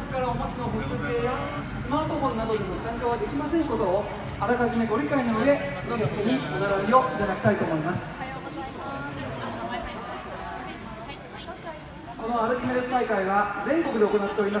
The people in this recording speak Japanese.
からお持ちの歩数計やスマートフォンなどでの参加はできませんことをあらかじめご理解の上受付にお並びをいただきたいと思います。このアルティメス大会は全国で行っております。